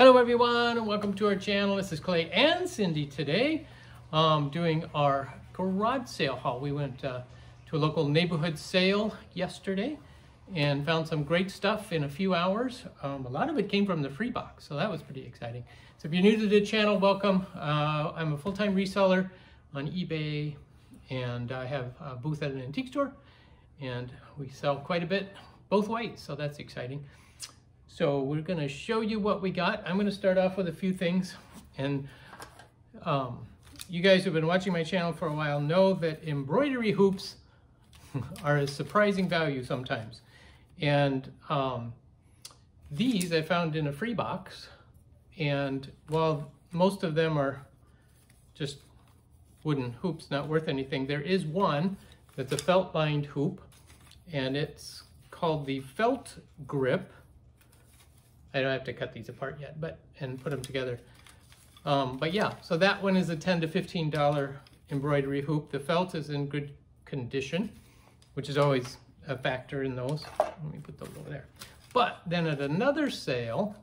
Hello everyone and welcome to our channel. This is Clay and Cindy today um, doing our garage sale haul. We went uh, to a local neighborhood sale yesterday and found some great stuff in a few hours. Um, a lot of it came from the free box, so that was pretty exciting. So if you're new to the channel, welcome. Uh, I'm a full-time reseller on eBay and I have a booth at an antique store and we sell quite a bit both ways, so that's exciting. So we're gonna show you what we got. I'm gonna start off with a few things. And um, you guys who've been watching my channel for a while know that embroidery hoops are a surprising value sometimes. And um, these I found in a free box. And while most of them are just wooden hoops, not worth anything, there is one that's a felt lined hoop and it's called the Felt Grip I don't have to cut these apart yet, but and put them together. Um, but yeah, so that one is a 10 to $15 embroidery hoop. The felt is in good condition, which is always a factor in those. Let me put those over there. But then at another sale,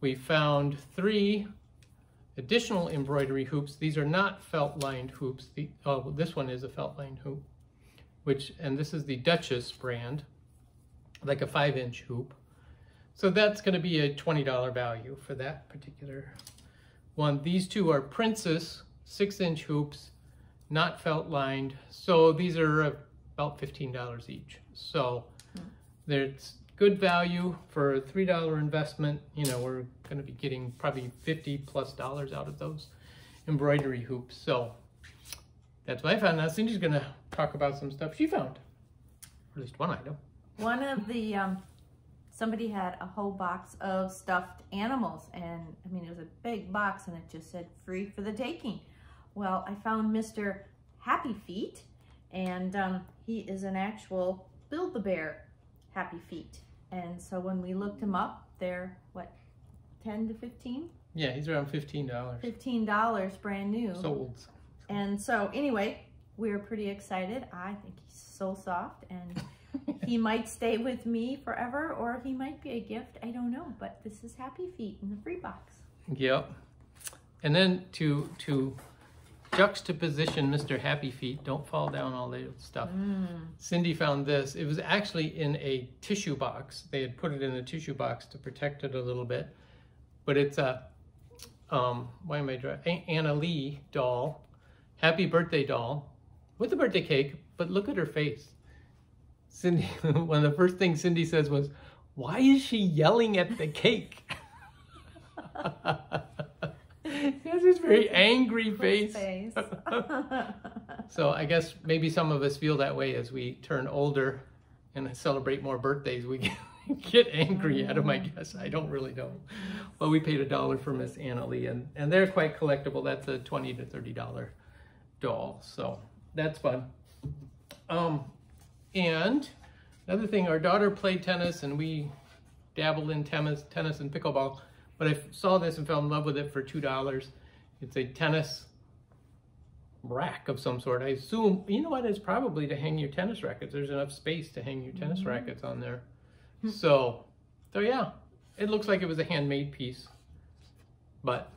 we found three additional embroidery hoops. These are not felt lined hoops. The, oh, this one is a felt lined hoop, which, and this is the Duchess brand, like a five inch hoop. So that's going to be a $20 value for that particular one. These two are Princess 6-inch hoops, not felt lined. So these are about $15 each. So there's good value for a $3 investment. You know, we're going to be getting probably 50 plus dollars out of those embroidery hoops. So that's what I found. Now Cindy's going to talk about some stuff she found. Or at least one item. One of the um, somebody had a whole box of stuffed animals and I mean it was a big box and it just said free for the taking. Well, I found Mr. Happy Feet and um, he is an actual Build-A-Bear Happy Feet. And so when we looked him up, they're what, 10 to 15? Yeah, he's around $15. $15 brand new. Sold. And so anyway, we are pretty excited. I think he's so soft and he might stay with me forever or he might be a gift. I don't know, but this is Happy Feet in the free box. Yep. And then to to juxtaposition Mr. Happy Feet, don't fall down all that stuff. Mm. Cindy found this. It was actually in a tissue box. They had put it in a tissue box to protect it a little bit. But it's a, um, why am I drawing? Annalee doll, happy birthday doll with a birthday cake, but look at her face. Cindy, one of the first things Cindy says was, why is she yelling at the cake? he has this very angry face. face. so I guess maybe some of us feel that way as we turn older and celebrate more birthdays. We get, angry at them, I guess. I don't really know. But we paid a dollar for Miss Annalee, and, and they're quite collectible. That's a 20 to $30 doll. So that's fun. Um, and another thing, our daughter played tennis and we dabbled in tennis, tennis and pickleball. But I saw this and fell in love with it for $2. It's a tennis rack of some sort. I assume, you know what, it's probably to hang your tennis rackets. There's enough space to hang your tennis mm -hmm. rackets on there. Hmm. so, so yeah, it looks like it was a handmade piece. But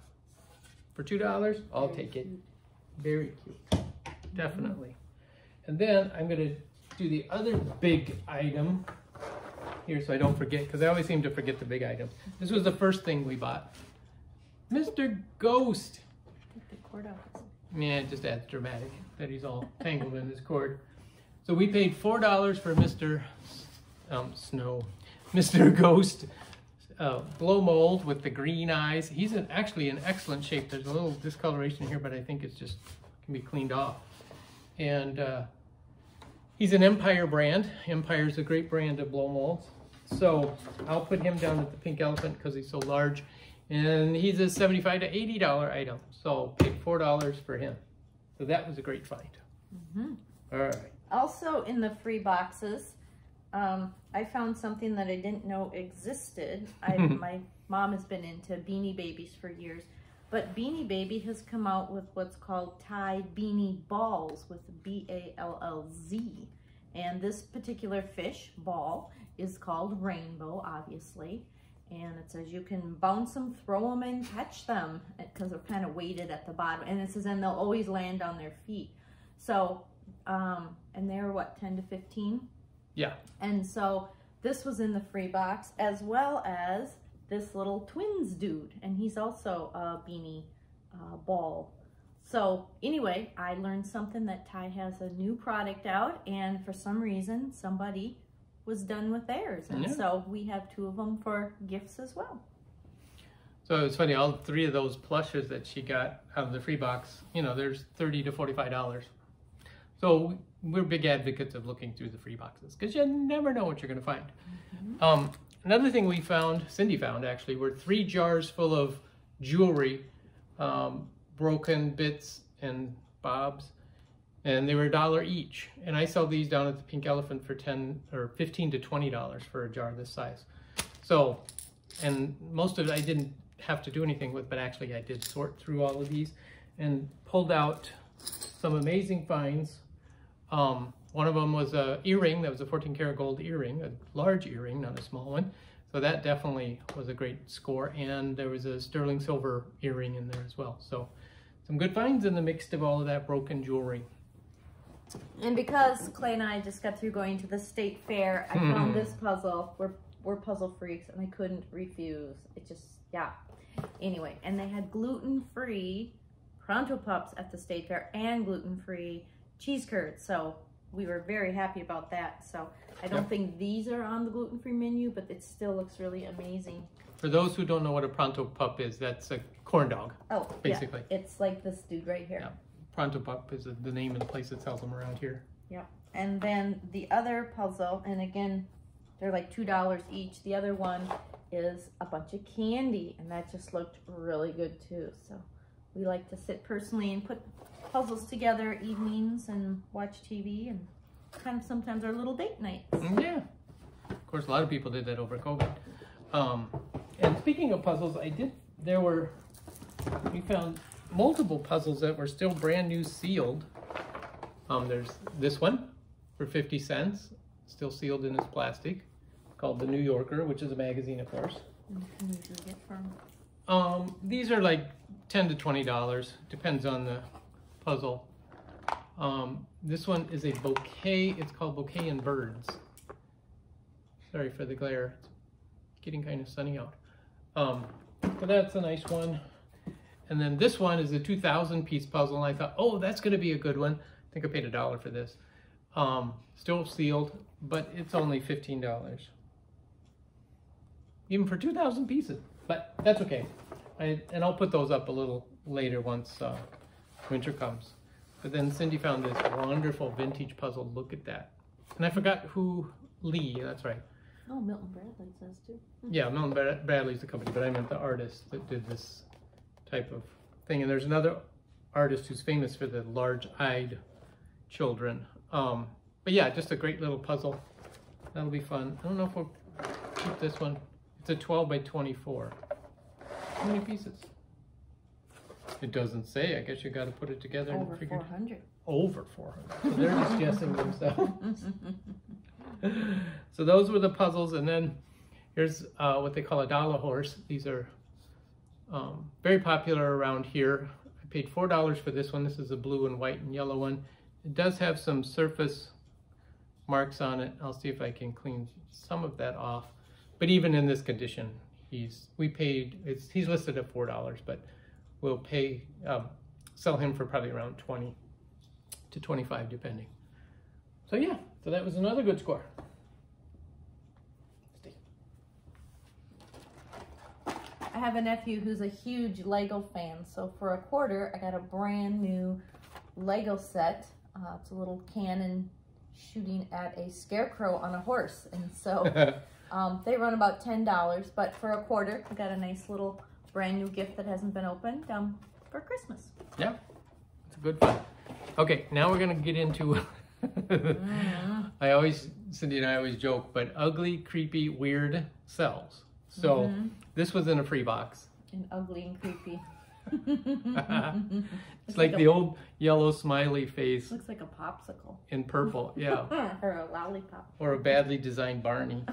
for $2, I'll take it. Very cute, definitely. And then I'm gonna do the other big item here so I don't forget, because I always seem to forget the big item. This was the first thing we bought. Mr. Ghost. Take the cord off. Yeah, it just adds dramatic that he's all tangled in this cord. So we paid $4 for Mr. Um, Snow, Mr. Ghost uh, blow mold with the green eyes. He's in, actually in excellent shape. There's a little discoloration here, but I think it's just can be cleaned off. And uh, He's an Empire brand. Empire is a great brand of blow molds. So I'll put him down at the Pink Elephant because he's so large. And he's a 75 to $80 item. So paid $4 for him. So that was a great find. Mm -hmm. All right. Also in the free boxes, um, I found something that I didn't know existed. I, my mom has been into Beanie Babies for years. But Beanie Baby has come out with what's called Ty Beanie Balls with B-A-L-L-Z. And this particular fish ball is called Rainbow, obviously. And it says you can bounce them, throw them, and catch them because they're kind of weighted at the bottom. And it says, and they'll always land on their feet. So, um, and they're what, 10 to 15? Yeah. And so this was in the free box as well as this little twins dude. And he's also a beanie uh, ball. So anyway, I learned something that Ty has a new product out and for some reason somebody was done with theirs. And Yeah. so we have two of them for gifts as well. So it's funny, all three of those plushes that she got out of the free box, you know, there's 30 to $45. So we're big advocates of looking through the free boxes because you never know what you're going to find. Um, another thing we found, Cindy found actually, were three jars full of jewelry, um, broken bits and bobs, and they were a dollar each. And I sell these down at the Pink Elephant for 10 or 15 to $20 for a jar this size. So, and most of it I didn't have to do anything with, but actually I did sort through all of these and pulled out some amazing finds. Um, one of them was a earring that was a 14 karat gold earring, a large earring, not a small one. So that definitely was a great score. And there was a sterling silver earring in there as well. So some good finds in the mix of all of that broken jewelry. And because Clay and I just got through going to the state fair, I found hmm. this puzzle. We're we're puzzle freaks, and I couldn't refuse. It just yeah. Anyway, and they had gluten free pronto pups at the state fair and gluten free cheese curds. So we were very happy about that. So I don't Yep. think these are on the gluten free menu, but it still looks really amazing. For those who don't know what a pronto pup is, that's a corn dog. Oh, Basically. yeah, it's like this dude right here. Yeah. Pronto pup is the name of the place that sells them around here. Yeah. And then the other puzzle, and again, they're like two dollars each. The other one is a bunch of candy, and that just looked really good too. So we like to sit personally and put puzzles together evenings and watch TV and kind of sometimes our little date night. Mm, Yeah. Of course, a lot of people did that over COVID. Um, and speaking of puzzles, I did, there were, we found multiple puzzles that were still brand new sealed. Um, there's this one for 50 cents, still sealed in its plastic, called The New Yorker, which is a magazine, of course. And you can usually get from Um, these are like 10 to 20 dollars, depends on the puzzle. Um, this one is a bouquet, it's called Bouquet and Birds. Sorry for the glare, it's getting kind of sunny out. Um, but that's a nice one. And then this one is a 2000 piece puzzle, and I thought, oh, that's gonna be a good one. I think I paid a dollar for this. Um, still sealed, but it's only $15. Even for 2,000 pieces, but that's okay. I, and I'll put those up a little later once uh, winter comes. But then Cindy found this wonderful vintage puzzle. Look at that. And I forgot who, Lee, that's right. Oh, Milton Bradley says too. Yeah, Milton Brad- Bradley's the company, but I meant the artist that did this type of thing. And there's another artist who's famous for the large-eyed children. Um, but yeah, just a great little puzzle. That'll be fun. I don't know if we'll keep this one. It's a 12 by 24. How many pieces? It doesn't say. I guess you got to put it together Over and figure four hundred. over 400. So they're just guessing themselves. so those were the puzzles, and then here's uh, what they call a dollar horse. These are um, very popular around here. I paid four dollars for this one. This is a blue and white and yellow one. It does have some surface marks on it. I'll see if I can clean some of that off. But even in this condition, he's we paid. It's he's listed at four dollars, but we'll pay um, sell him for probably around twenty to twenty-five, depending. So yeah, so that was another good score. I have a nephew who's a huge Lego fan, so for a quarter, I got a brand new Lego set. Uh, it's a little cannon shooting at a scarecrow on a horse, and so um, they run about ten dollars. But for a quarter, I got a nice little brand new gift that hasn't been opened um, for Christmas. yeah, it's a good fun. Okay, now we're gonna get into. I always, Cindy and I always joke, but ugly, creepy, weird sells. So this was in a free box. And ugly and creepy. It's like the old yellow smiley face Looks like a popsicle in purple, yeah, or a lollipop. or a badly designed Barney.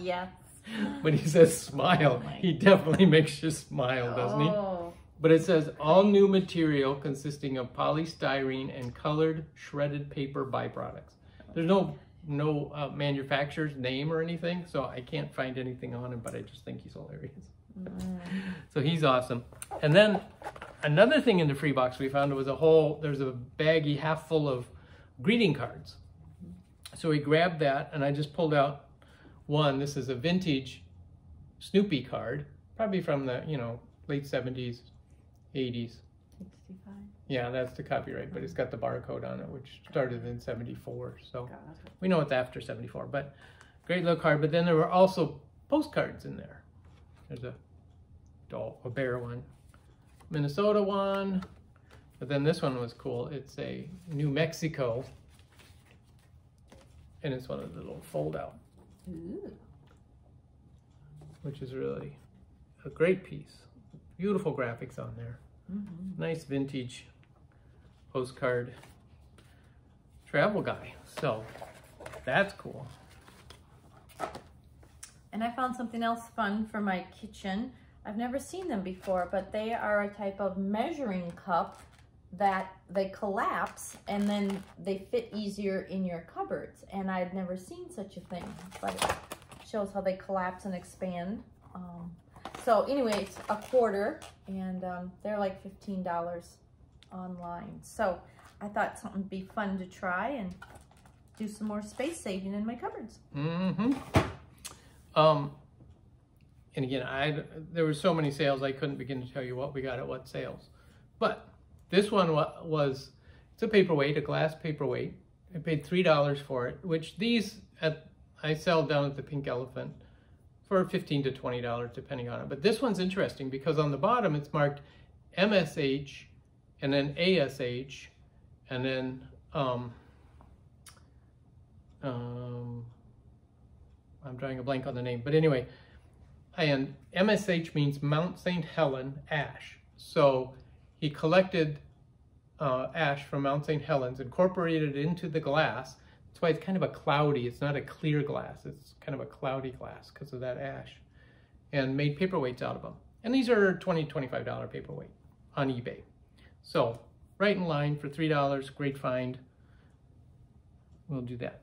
yes. but he says smile. Oh he definitely makes you smile, doesn't he? Oh, But it says all new material consisting of polystyrene and colored shredded paper byproducts. There's no no uh, manufacturer's name or anything, so I can't find anything on him. But I just think he's hilarious. so he's awesome. And then another thing in the free box we found was a whole. There's a baggie half full of greeting cards. So we grabbed that, and I just pulled out one. This is a vintage Snoopy card, probably from the you know late 70s, 80s. 65. Yeah, that's the copyright, but it's got the barcode on it, which started in 74. So God. we know it's after 74, but great little card. But then there were also postcards in there. There's a doll, a bear one, Minnesota one, but then this one was cool. It's a New Mexico, and it's one of the little fold out, Ooh. which is really a great piece. Beautiful graphics on there. Mhm. nice vintage postcard travel guy. So that's cool. And I found something else fun for my kitchen. I've never seen them before, but they are a type of measuring cup that they collapse and then they fit easier in your cupboards. And I'd never seen such a thing, but it shows how they collapse and expand. Um, so anyway, it's a quarter and um, they're like $15 online. So I thought something would be fun to try and do some more space saving in my cupboards. Mm-hmm. Um, and again, I there were so many sales I couldn't begin to tell you what we got at what sales. But this one wa- was it's a paperweight, a glass paperweight. I paid three dollars for it, which these at I sell down at the Pink Elephant for fifteen to twenty dollars depending on it. But this one's interesting because on the bottom it's marked MSH and then ASH and then um, um, I'm drawing a blank on the name, but anyway, and MSH means Mount St. Helen ash. So he collected uh, ash from Mount St. Helens, incorporated it into the glass. That's why it's kind of a cloudy. It's not a clear glass. It's kind of a cloudy glass because of that ash, and made paperweights out of them. And these are $20, $25 paperweight on eBay. So right in line for $3, great find. We'll do that.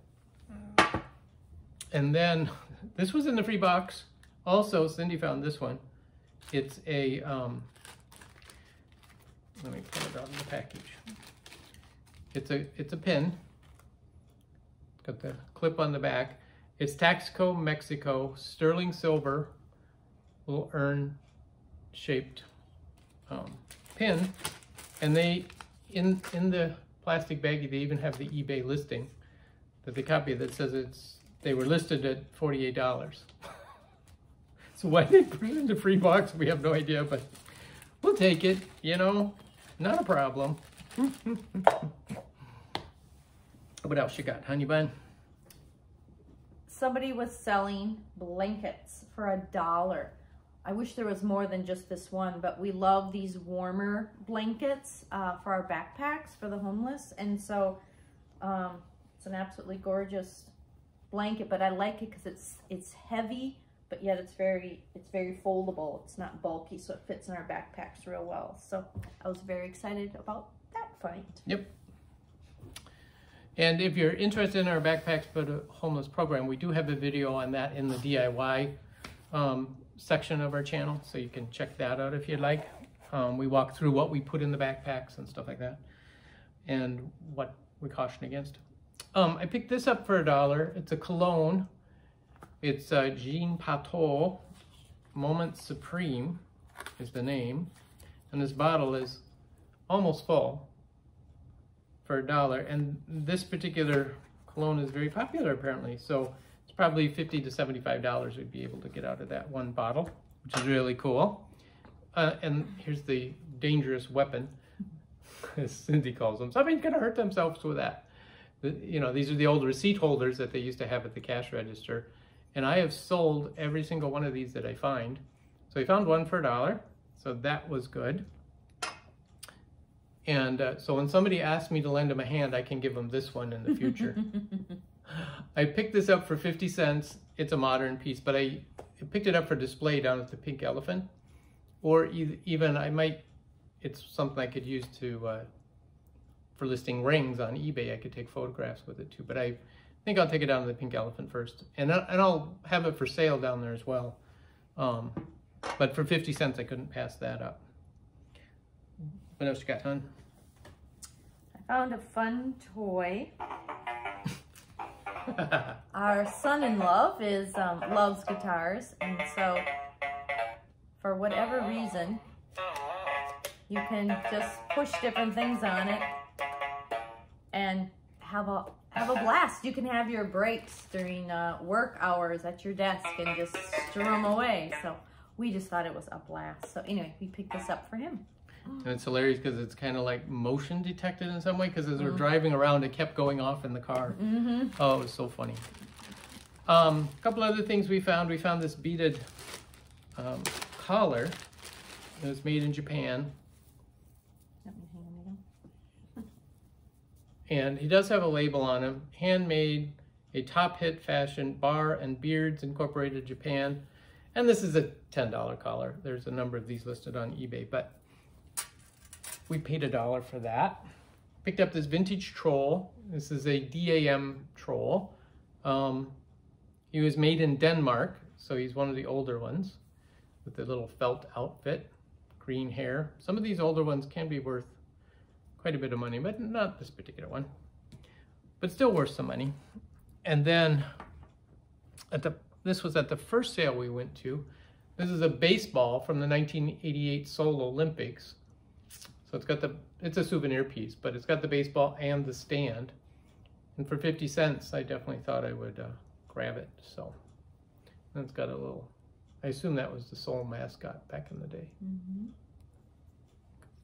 And then this was in the free box. Also, Cindy found this one. It's a, um, let me pull it out of the package. It's a, it's a pin. Got the clip on the back. It's Taxco Mexico sterling silver little urn shaped um, pin. And they, in, in the plastic baggie, they even have the eBay listing that they copy that says it's they were listed at $48. so why they put it in the free box, we have no idea, but we'll take it, you know, not a problem. what else you got, honey bun? somebody was selling blankets for a dollar. I wish there was more than just this one, but we love these warmer blankets uh, for our backpacks for the homeless. And so um, it's an absolutely gorgeous blanket, but I like it because it's it's heavy, but yet it's very it's very foldable. It's not bulky, so it fits in our backpacks real well. So I was very excited about that find. Yep. And if you're interested in our Backpacks but a Homeless program, we do have a video on that in the DIY um, section of our channel, so you can check that out if you'd like. Um, we walk through what we put in the backpacks and stuff like that, and what we caution against. Um, I picked this up for a dollar. It's a cologne. It's uh, Jean Patou Moment Supreme is the name, and this bottle is almost full for a dollar. And this particular cologne is very popular apparently. So it's probably 50 to $75 we'd be able to get out of that one bottle, which is really cool. Uh, and here's the dangerous weapon, as Cindy calls them. Somebody's gonna hurt themselves with that. You know, these are the old receipt holders that they used to have at the cash register. And I have sold every single one of these that I find. So I found one for a dollar. So that was good. And uh, so when somebody asks me to lend them a hand, I can give them this one in the future. I picked this up for 50 cents. It's a modern piece, but I picked it up for display down at the Pink Elephant, or e even I might, it's something I could use to, uh, for listing rings on eBay. I could take photographs with it too, but I think I'll take it down to the Pink Elephant first, and, I, and I'll have it for sale down there as well. Um, but for 50 cents, I couldn't pass that up. What else you got, hon? I found a fun toy. Our son in love is um, loves guitars, and so for whatever reason, you can just push different things on it and have a have a blast. You can have your breaks during uh, work hours at your desk and just strum away. So we just thought it was a blast. So anyway, we picked this up for him. And it's hilarious because it's kind of like motion detected in some way because as we're mm-hmm. driving around, it kept going off in the car. Mm -hmm. Oh, it was so funny. Um, a couple other things we found. We found this beaded um, collar. It was made in Japan. And he does have a label on him, handmade, a top hit fashion, bar and beards incorporated Japan. And this is a $10 collar. There's a number of these listed on eBay, but we paid a dollar for that. Picked up this vintage troll. This is a DAM troll. Um, he was made in Denmark, so he's one of the older ones with the little felt outfit, green hair. Some of these older ones can be worth quite a bit of money, but not this particular one. But still worth some money. And then at the this was at the first sale we went to. This is a baseball from the 1988 Seoul Olympics. So it's got the, it's a souvenir piece, but it's got the baseball and the stand. And for 50 cents, I definitely thought I would uh, grab it. So and it's got a little, I assume that was the Seoul mascot back in the day. Mm -hmm.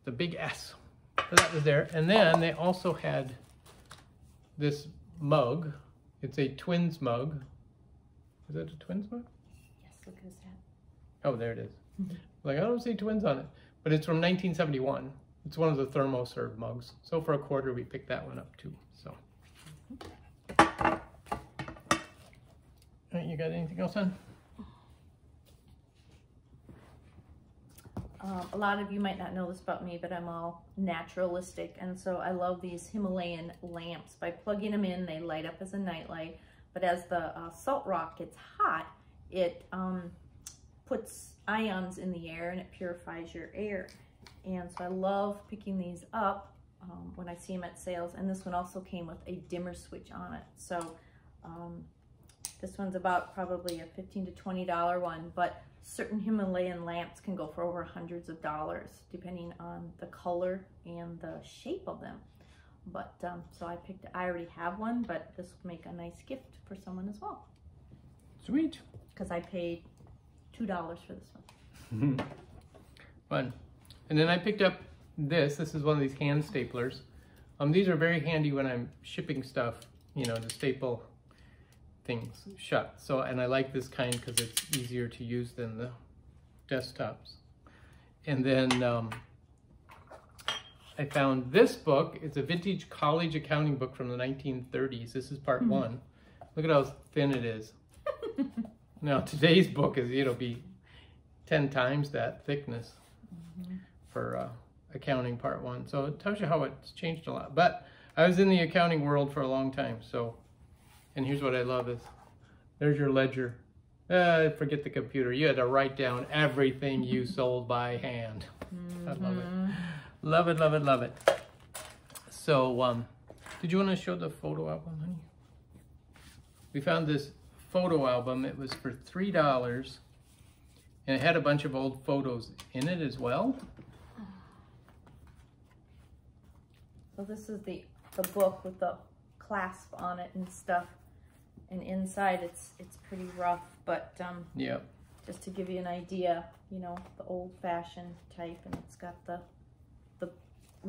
The big S. So that was there. And then they also had this mug. It's a twins mug. Is that a twins mug? Yes, look at his hat. Oh, there it is. Mm-hmm. like, I don't see twins on it. But it's from 1971. It's one of the Thermo-Serv mugs. So for a quarter, we picked that one up too. So. All right, you got anything else on? Um, a lot of you might not know this about me, but I'm all naturalistic. And so I love these Himalayan lamps. By plugging them in, they light up as a nightlight. But as the uh, salt rock gets hot, it um, puts ions in the air and it purifies your air. And so I love picking these up um, when I see them at sales. And this one also came with a dimmer switch on it. So um, this one's about probably a 15 to $20 one, but certain Himalayan lamps can go for over hundreds of dollars depending on the color and the shape of them. But um, so I picked, I already have one, but this will make a nice gift for someone as well. Sweet. Because I paid $2 for this one. Fun. And then I picked up this. This is one of these hand staplers. Um, these are very handy when I'm shipping stuff, you know, to staple things shut. So, and I like this kind because it's easier to use than the desktops. And then um, I found this book. It's a vintage college accounting book from the 1930s. This is part mm -hmm. one. Look at how thin it is. now today's book is, it'll be 10 times that thickness mm -hmm. for uh, accounting part one. So it tells you how it's changed a lot. But I was in the accounting world for a long time, so and here's what I love is, there's your ledger. Uh, forget the computer. You had to write down everything you sold by hand. Mm -hmm. I love it. Mm-hmm. Love it, love it, love it. So, um, did you want to show the photo album, honey? We found this photo album. It was for $3. And it had a bunch of old photos in it as well. So this is the, the book with the clasp on it and stuff and inside it's it's pretty rough, but um, yeah. Just to give you an idea, you know, the old-fashioned type, and it's got the the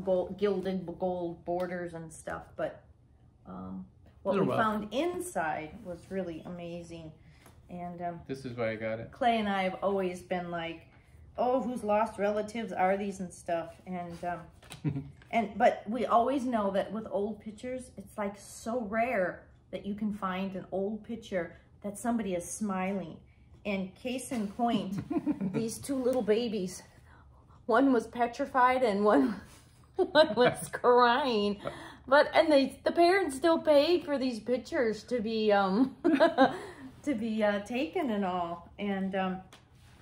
gold, gilded gold borders and stuff. But um, what we rough. found inside was really amazing. And um, this is why I got it. Clay and I have always been like, oh, whose lost relatives are these and stuff, and um, and but we always know that with old pictures, it's like so rare that you can find an old picture that somebody is smiling. And case in point, these two little babies, one was petrified and one, one was crying. But, and they, the parents still paid for these pictures to be, um, to be uh, taken and all. And um,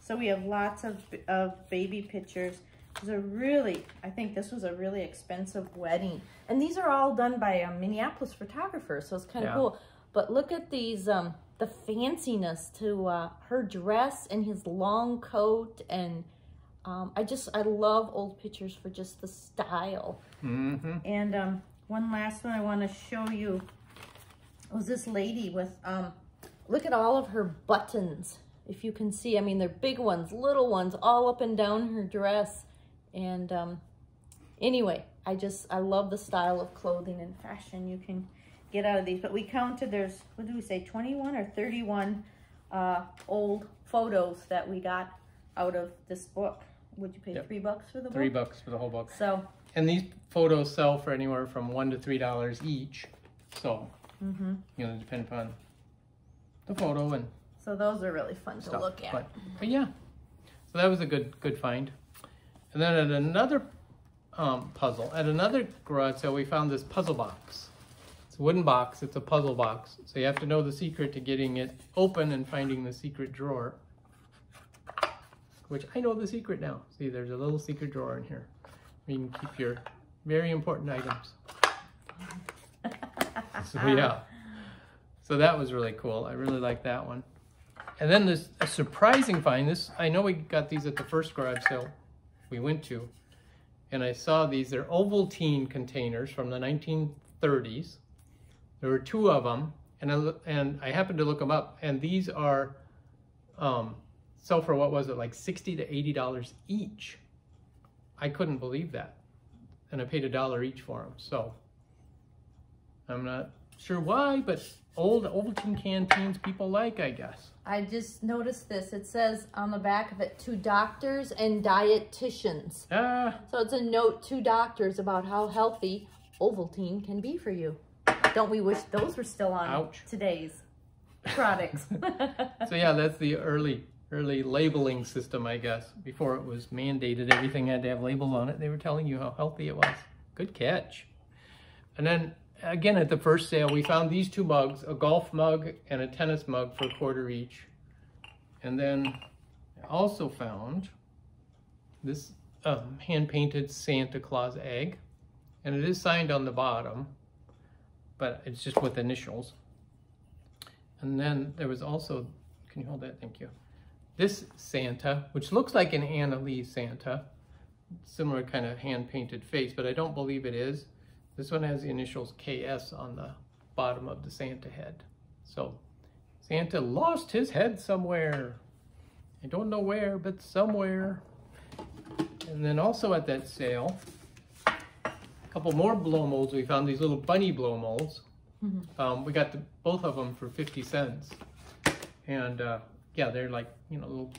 so we have lots of, of baby pictures. It was a really, I think this was a really expensive wedding. And these are all done by a Minneapolis photographer, so it's kind of yeah. cool. But look at these, um, the fanciness to uh, her dress and his long coat. And um, I just, I love old pictures for just the style. Mm -hmm. And um, one last one I want to show you was this lady with, um, look at all of her buttons. If you can see, I mean, they're big ones, little ones, all up and down her dress. And um, anyway, I just, I love the style of clothing and fashion you can get out of these. But we counted, there's, what do we say, 21 or 31 uh, old photos that we got out of this book. Would you pay yep. three bucks for the book? Three bucks for the whole book. So. And these photos sell for anywhere from one to three dollars each. So, mm -hmm. you know, depend upon the photo and. So those are really fun stuff. to look at. But, but yeah, so that was a good good find. And then at another um, puzzle, at another garage sale, we found this puzzle box. It's a wooden box, it's a puzzle box. So you have to know the secret to getting it open and finding the secret drawer. Which I know the secret now. See, there's a little secret drawer in here. You can keep your very important items. so yeah. So that was really cool. I really like that one. And then this a surprising find. This I know we got these at the first garage sale we went to. And I saw these. They're Ovaltine containers from the 1930s. There were two of them, and I, and I happened to look them up, and these are um, sell for what was it, like 60 to $80 each. I couldn't believe that. And I paid a dollar each for them. So I'm not sure why, but old Ovaltine canteens people like, I guess. I just noticed this. It says on the back of it, to doctors and dietitians. Ah. So it's a note to doctors about how healthy Ovaltine can be for you. Don't we wish those were still on Ouch. today's products? so yeah, that's the early early labeling system, I guess. Before it was mandated, everything had to have labels on it. They were telling you how healthy it was. Good catch. And then again at the first sale, we found these two mugs, a golf mug and a tennis mug for a quarter each. And then I also found this um, hand-painted Santa Claus egg. And it is signed on the bottom but it's just with initials. And then there was also, can you hold that? Thank you. This Santa, which looks like an Annalee Santa, similar kind of hand-painted face, but I don't believe it is. This one has the initials KS on the bottom of the Santa head. So Santa lost his head somewhere. I don't know where, but somewhere. And then also at that sale, a couple more blow molds. We found these little bunny blow molds. Mm -hmm. um, we got the, both of them for 50 cents. And uh, yeah, they're like, you know, little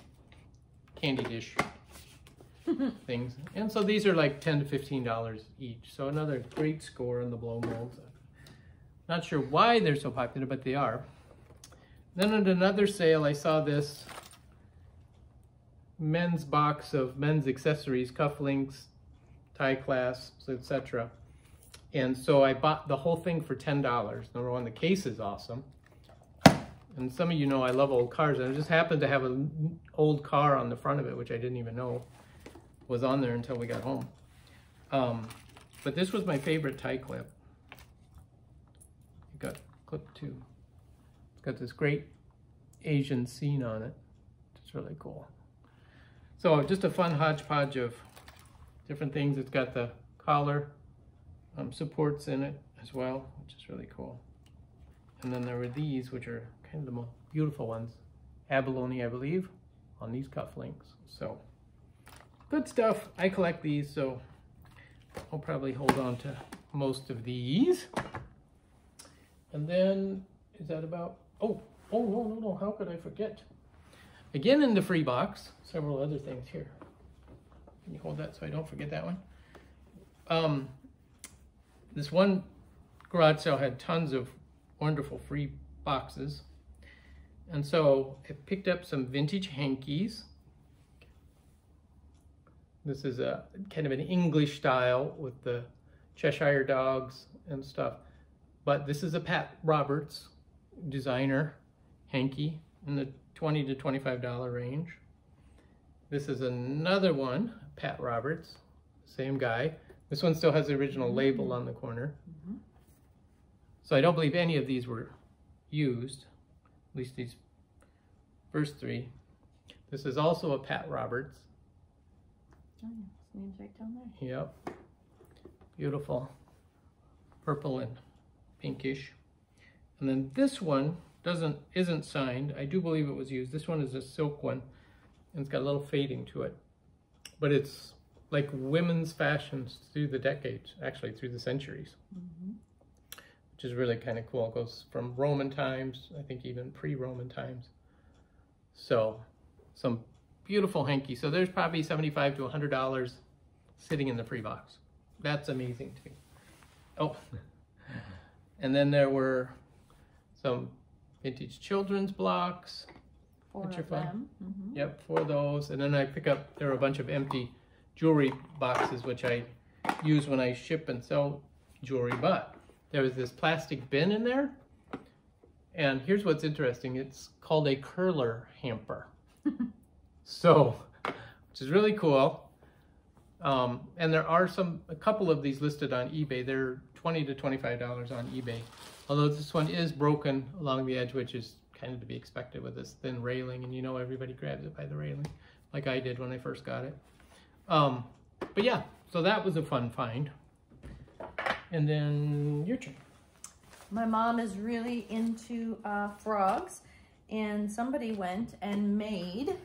candy dish things. And so these are like 10 to $15 each. So another great score on the blow molds. Not sure why they're so popular, but they are. Then at another sale, I saw this men's box of men's accessories, cufflinks, tie clasps, etc. And so I bought the whole thing for $10. Number one, the case is awesome. And some of you know I love old cars, and I just happened to have an old car on the front of it, which I didn't even know was on there until we got home. Um, but this was my favorite tie clip. It got clip two. It's got this great Asian scene on it. It's really cool. So just a fun hodgepodge of different things. It's got the collar um, supports in it as well, which is really cool. And then there were these, which are kind of the most beautiful ones. Abalone, I believe, on these cufflinks. So good stuff. I collect these, so I'll probably hold on to most of these. And then, is that about, oh, oh, no, no, no, how could I forget? Again in the free box, several other things here. Can you hold that so I don't forget that one? Um, this one garage sale had tons of wonderful free boxes. And so I picked up some vintage hankies. This is a kind of an English style with the Cheshire dogs and stuff. But this is a Pat Roberts designer hanky in the 20 to $25 range. This is another one, Pat Roberts, same guy. This one still has the original label on the corner. Mm -hmm. So I don't believe any of these were used, at least these first three. This is also a Pat Roberts. Oh, yeah. His name's right down there. Yep. Beautiful. Purple and pinkish. And then this one doesn't isn't signed. I do believe it was used. This one is a silk one. And it's got a little fading to it. But it's like women's fashions through the decades, actually through the centuries. Mm -hmm. Which is really kind of cool. It goes from Roman times, I think even pre-Roman times. So some beautiful hanky. So there's probably 75 to $100 sitting in the free box. That's amazing to me. Oh, and then there were some vintage children's blocks. Four which are fun. Mm -hmm. Yep, four of those. And then I pick up, there are a bunch of empty jewelry boxes, which I use when I ship and sell jewelry. But there was this plastic bin in there. And here's what's interesting. It's called a curler hamper. so, which is really cool. Um, and there are some, a couple of these listed on eBay. They're 20 to $25 on eBay. Although this one is broken along the edge, which is kind of to be expected with this thin railing. And you know everybody grabs it by the railing, like I did when I first got it. Um, but yeah, so that was a fun find. And then your turn. My mom is really into uh, frogs and somebody went and made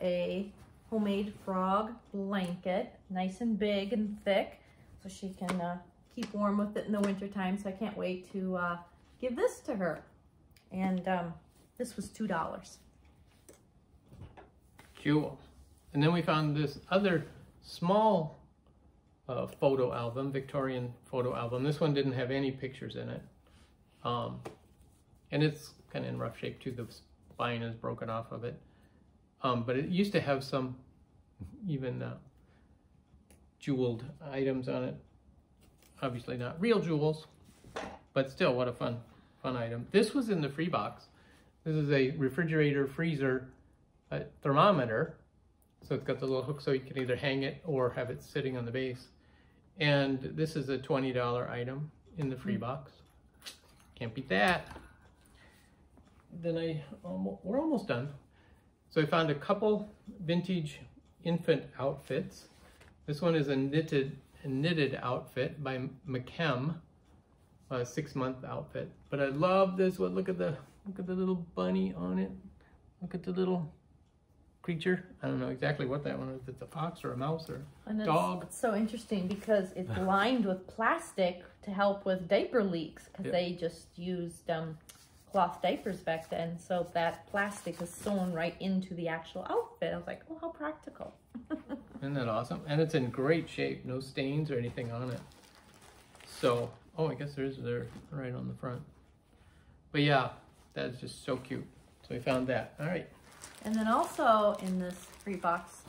a homemade frog blanket, nice and big and thick, so she can uh, keep warm with it in the wintertime. So I can't wait to uh, give this to her. And um, this was $2. Cool. And then we found this other small uh, photo album, Victorian photo album. This one didn't have any pictures in it. Um, and it's kind of in rough shape too. The spine is broken off of it. Um, but it used to have some even uh, jeweled items on it. Obviously not real jewels, but still what a fun, fun item. This was in the free box. This is a refrigerator freezer uh, thermometer. So it's got the little hook so you can either hang it or have it sitting on the base. And this is a $20 item in the free hmm. box. Can't beat that. Then I, almost, we're almost done. So I found a couple vintage infant outfits. This one is a knitted, a knitted outfit by McKem, a six month outfit. But I love this one. Look at the, look at the little bunny on it. Look at the little creature. I don't know exactly what that one is. It's a fox or a mouse or and dog. It's so interesting because it's lined with plastic to help with diaper leaks because yep. they just used um, cloth diapers back then. So that plastic is sewn right into the actual outfit. I was like, oh, how practical. Isn't that awesome? And it's in great shape. No stains or anything on it. So, oh, I guess there's there right on the front. But yeah, that's just so cute. So we found that. All right. And then also in this free box,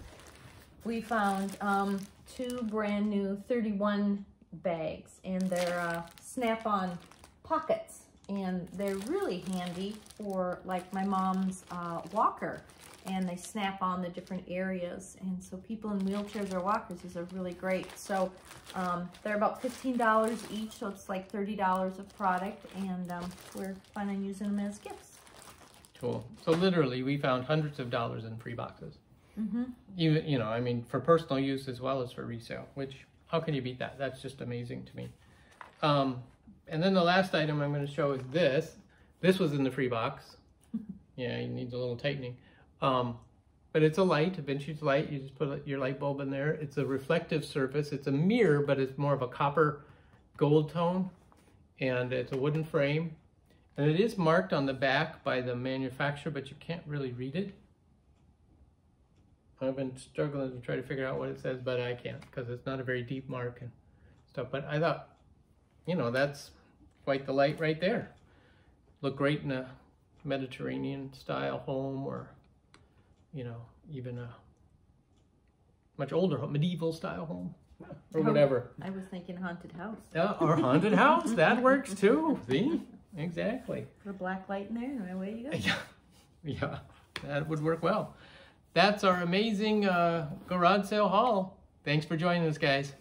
we found um, two brand new 31 bags and they're uh, snap-on pockets and they're really handy for like my mom's uh, walker and they snap on the different areas and so people in wheelchairs or walkers these are really great so um, they're about $15 each so it's like $30 of product and um, we're planning on using them as gifts Cool. So literally, we found hundreds of dollars in free boxes. Mm-hmm. You, you know, I mean, for personal use as well as for resale, which, how can you beat that? That's just amazing to me. Um, and then the last item I'm going to show is this. This was in the free box. yeah, it needs a little tightening. Um, but it's a light, a vintage light. You just put your light bulb in there. It's a reflective surface. It's a mirror, but it's more of a copper gold tone. And it's a wooden frame. And it is marked on the back by the manufacturer, but you can't really read it. I've been struggling to try to figure out what it says, but I can't because it's not a very deep mark and stuff. But I thought, you know, that's quite the light right there. Look great in a Mediterranean style home or, you know, even a much older home, medieval style home or whatever. I was thinking haunted house. Yeah, or haunted house, that works too. See? Exactly. Put a black light in there and away you go. Yeah, yeah, that would work well. That's our amazing uh, garage sale haul. Thanks for joining us, guys.